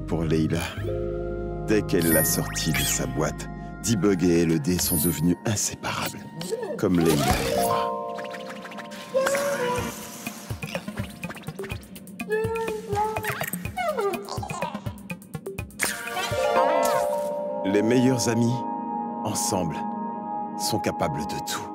pour Leila. Dès qu'elle l'a sorti de sa boîte, D-Bug et LED sont devenus inséparables, comme Leila et moi. Les meilleurs amis, ensemble, sont capables de tout.